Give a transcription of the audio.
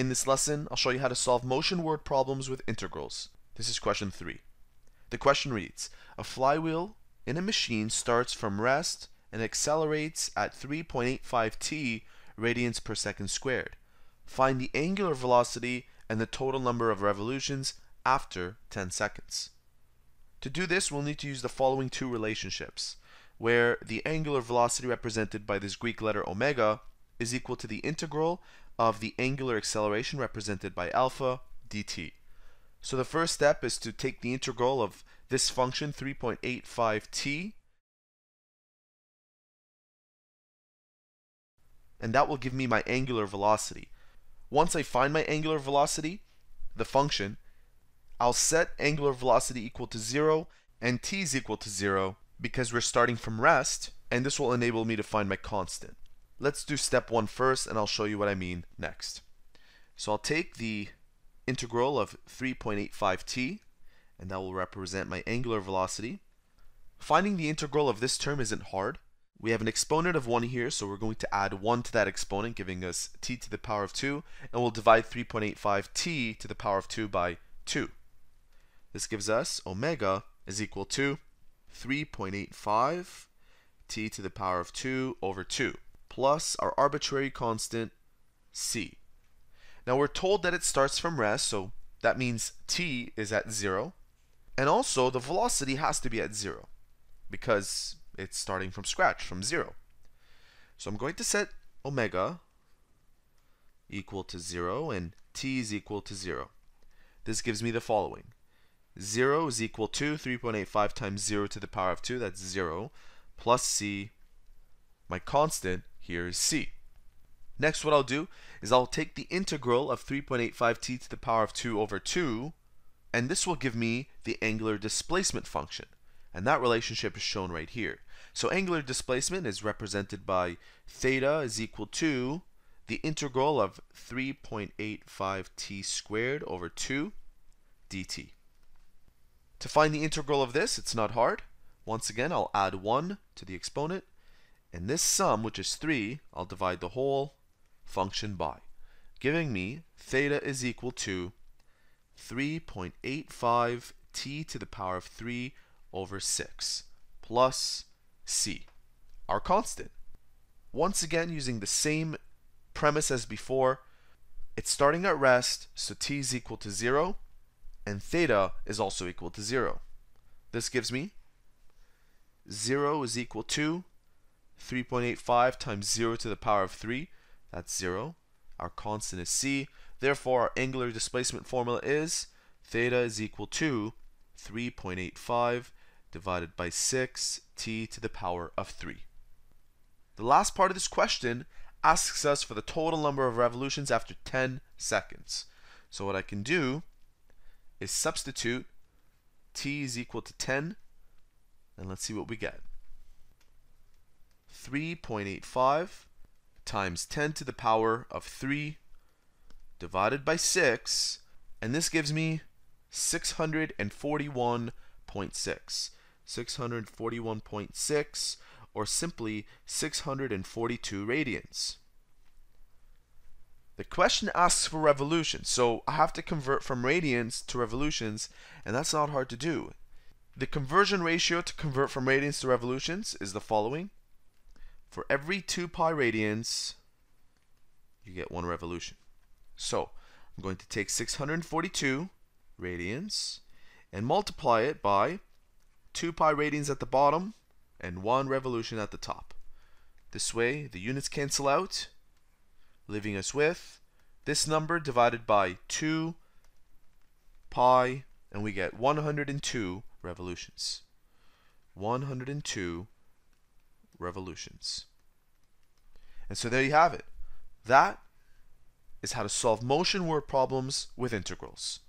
In this lesson, I'll show you how to solve motion word problems with integrals. This is question 3. The question reads, a flywheel in a machine starts from rest and accelerates at 3.85 t radians per second squared. Find the angular velocity and the total number of revolutions after 10 seconds. To do this, we'll need to use the following two relationships, where the angular velocity represented by this Greek letter omega is equal to the integral of the angular acceleration represented by alpha dt. So the first step is to take the integral of this function 3.85t and that will give me my angular velocity. Once I find my angular velocity, the function, I'll set angular velocity equal to 0 and t is equal to 0 because we're starting from rest and this will enable me to find my constant. Let's do step one first, and I'll show you what I mean next. So I'll take the integral of 3.85t and that will represent my angular velocity. Finding the integral of this term isn't hard. We have an exponent of 1 here, so we're going to add 1 to that exponent, giving us t to the power of 2, and we'll divide 3.85t to the power of 2 by 2. This gives us omega is equal to 3.85 t to the power of 2 over 2, plus our arbitrary constant c. Now we're told that it starts from rest, so that means t is at 0, and also the velocity has to be at 0, because it's starting from scratch, from 0. So I'm going to set omega equal to 0 and t is equal to 0. This gives me the following. 0 is equal to 3.85 times 0 to the power of 2, that's 0, plus c. My constant here is c. Next what I'll do is I'll take the integral of 3.85t to the power of 2 over 2, and this will give me the angular displacement function. And that relationship is shown right here. So angular displacement is represented by theta is equal to the integral of 3.85t squared over 2 dt. To find the integral of this, it's not hard. Once again, I'll add 1 to the exponent. And this sum, which is 3, I'll divide the whole function by, giving me theta is equal to 3.85 t to the power of 3 over 6 plus c, our constant. Once again, using the same premise as before, it's starting at rest, so t is equal to 0, and theta is also equal to 0. This gives me 0 is equal to 3.85 times 0 to the power of 3, that's 0. Our constant is c, therefore our angular displacement formula is theta is equal to 3.85 divided by 6 t to the power of 3. The last part of this question asks us for the total number of revolutions after 10 seconds. So what I can do is substitute t is equal to 10 and let's see what we get. 3.85 times 10 to the power of 3 divided by 6 and this gives me 641.6 641.6 or simply 642 radians. The question asks for revolutions, so I have to convert from radians to revolutions, and that's not hard to do. The conversion ratio to convert from radians to revolutions is the following. For every 2 pi radians, you get one revolution. So, I'm going to take 642 radians and multiply it by 2 pi radians at the bottom, and 1 revolution at the top. This way, the units cancel out, leaving us with this number divided by 2 pi, and we get 102 revolutions. 102 revolutions. And so there you have it. That is how to solve motion word problems with integrals.